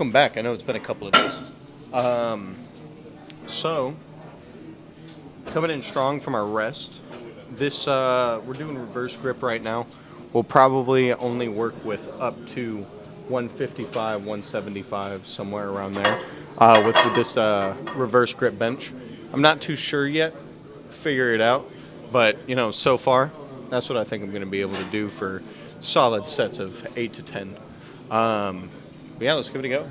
welcome back. I know it's been a couple of days. Um, so, coming in strong from our rest. This, uh, we're doing reverse grip right now. We'll probably only work with up to 155, 175, somewhere around there, uh, with this uh, reverse grip bench. I'm not too sure yet. Figure it out. But, you know, so far, that's what I think I'm going to be able to do for solid sets of 8 to 10. Um, yeah, let's give it a go.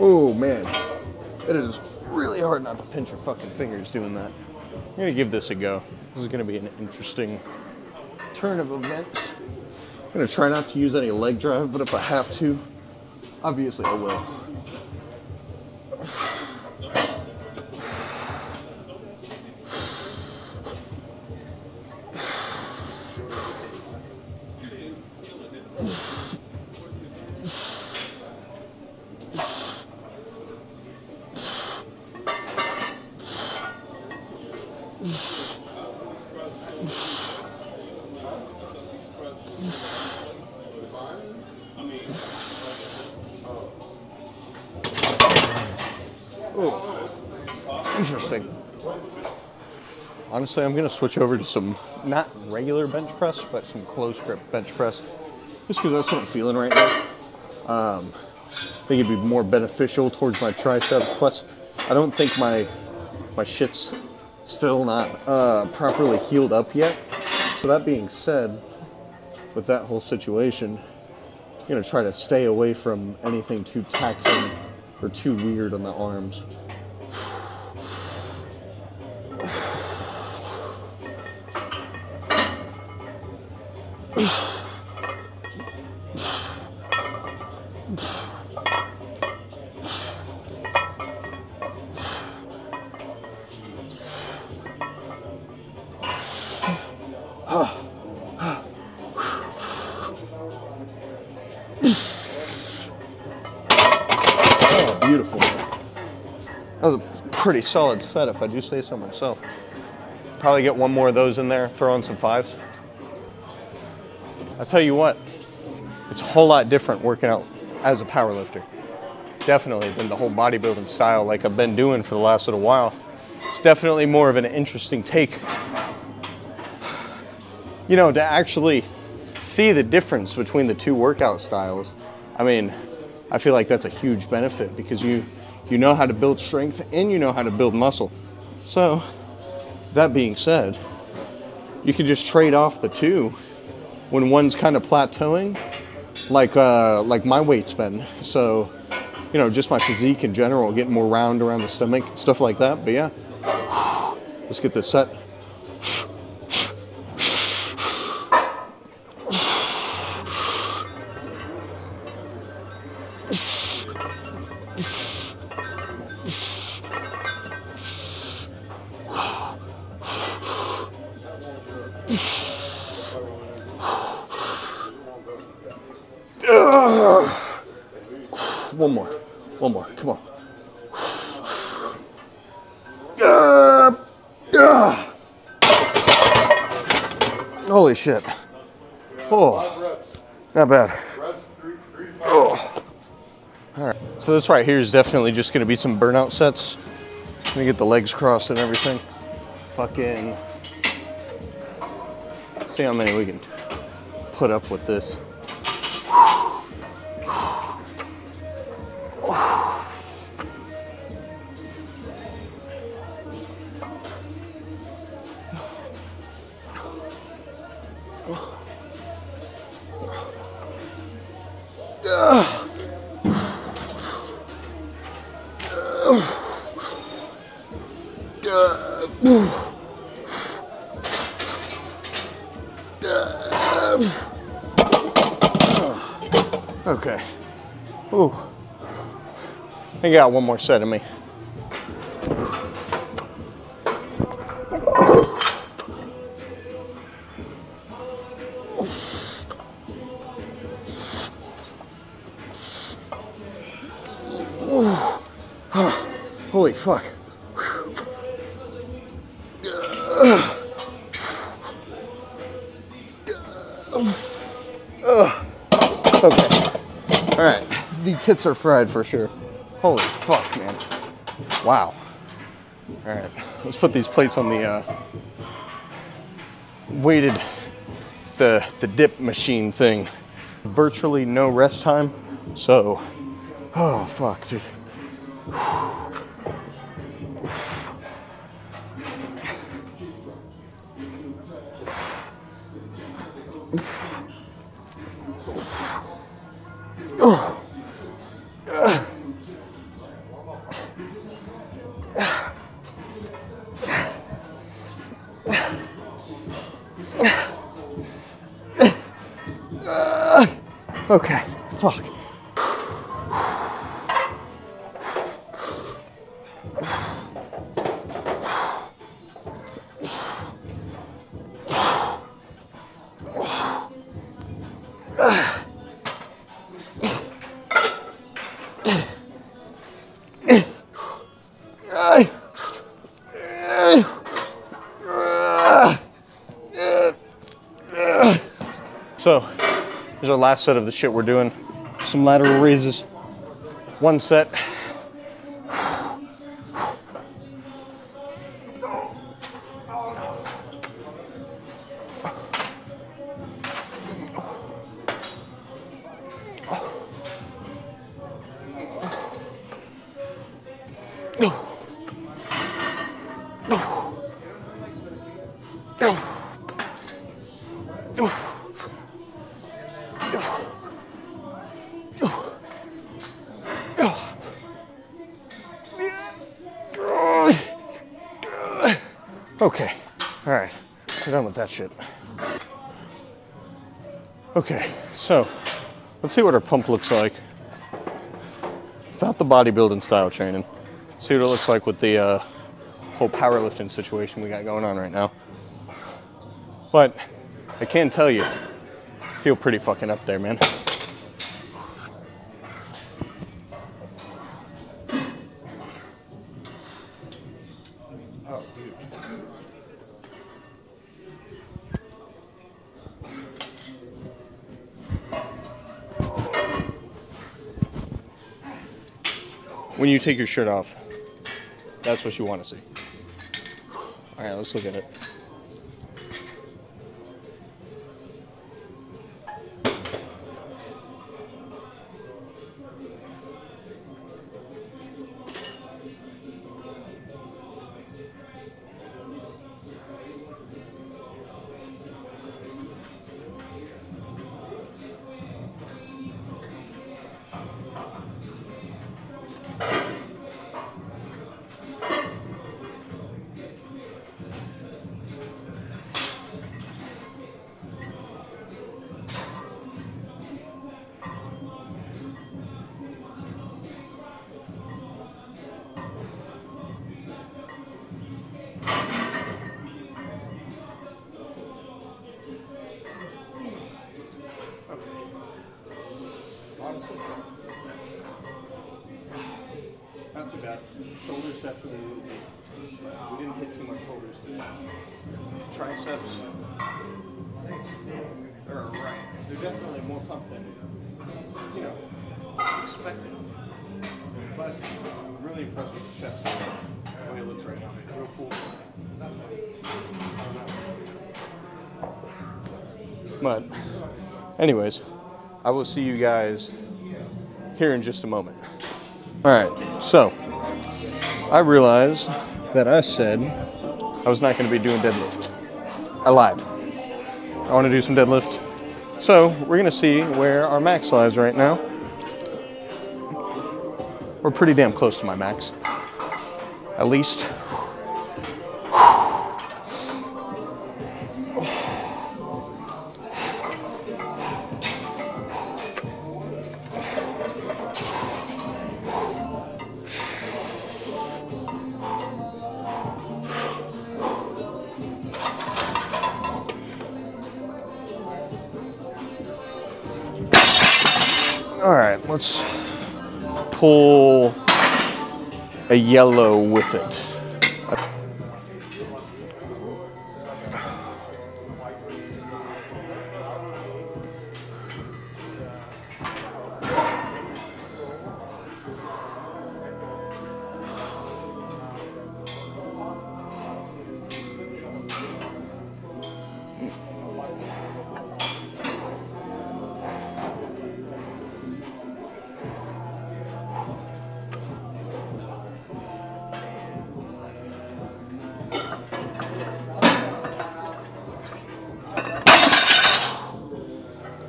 Oh man, it is really hard not to pinch your fucking fingers doing that. I'm gonna give this a go. This is gonna be an interesting turn of events. I'm gonna try not to use any leg drive, but if I have to, obviously I will. Interesting. Honestly, I'm gonna switch over to some not regular bench press, but some close grip bench press, just because that's what I'm feeling right now. Um, I think it'd be more beneficial towards my triceps. Plus, I don't think my my shit's still not uh, properly healed up yet. So that being said, with that whole situation, I'm gonna try to stay away from anything too taxing or too weird on the arms. Pretty solid set, if I do say so myself. Probably get one more of those in there, throw in some fives. I tell you what, it's a whole lot different working out as a powerlifter. Definitely than the whole bodybuilding style like I've been doing for the last little while. It's definitely more of an interesting take. You know, to actually see the difference between the two workout styles. I mean, I feel like that's a huge benefit because you you know how to build strength and you know how to build muscle. So, that being said, you can just trade off the two when one's kind of plateauing, like uh, like my weight's been. So, you know, just my physique in general, getting more round around the stomach, stuff like that. But yeah, let's get this set. Holy shit. Oh, not bad. Oh. All right. So this right here is definitely just going to be some burnout sets. Let me get the legs crossed and everything. Fucking. See how many we can put up with this. I got one more set of me. Holy fuck. Okay. All right. The tits are fried for sure. Holy fuck, man. Wow. All right. Let's put these plates on the uh, weighted the the dip machine thing. Virtually no rest time. So, oh fuck, dude. Okay, fuck. Last set of the shit we're doing. Some lateral raises. One set. Okay, all right, we're done with that shit. Okay, so let's see what our pump looks like without the bodybuilding style training. See what it looks like with the uh, whole powerlifting situation we got going on right now. But I can tell you, I feel pretty fucking up there, man. When you take your shirt off, that's what you want to see. All right, let's look at it. Not too bad. Shoulders definitely We didn't hit too much shoulders. Triceps are right. They're definitely more pumped than you know expected. But I'm really impressed with the chest. The way it looks right now. Real cool. But, anyways, I will see you guys here in just a moment. All right, so I realize that I said I was not going to be doing deadlift. I lied. I want to do some deadlift. So we're going to see where our max lies right now. We're pretty damn close to my max. At least. All right, let's pull a yellow with it.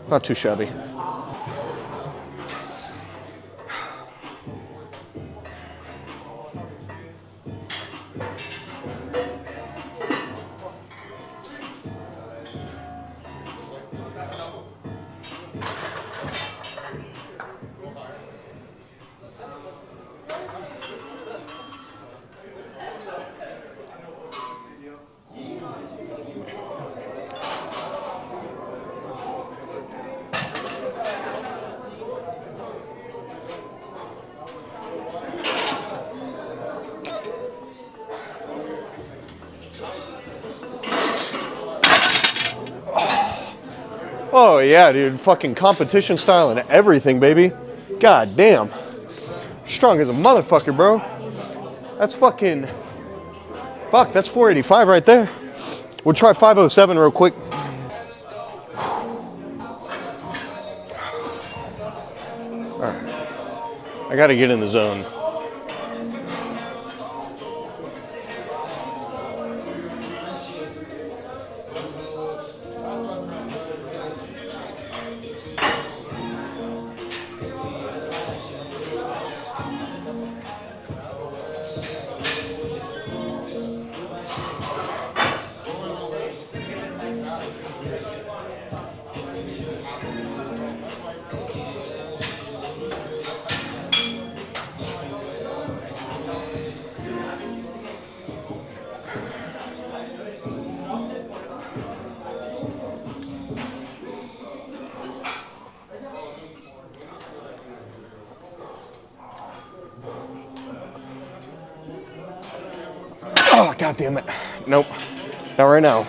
Not too shabby. Oh yeah, dude. Fucking competition style and everything, baby. God damn. Strong as a motherfucker, bro. That's fucking. Fuck, that's 485 right there. We'll try 507 real quick. All right. I gotta get in the zone. Oh, god damn it. Nope. Not right now.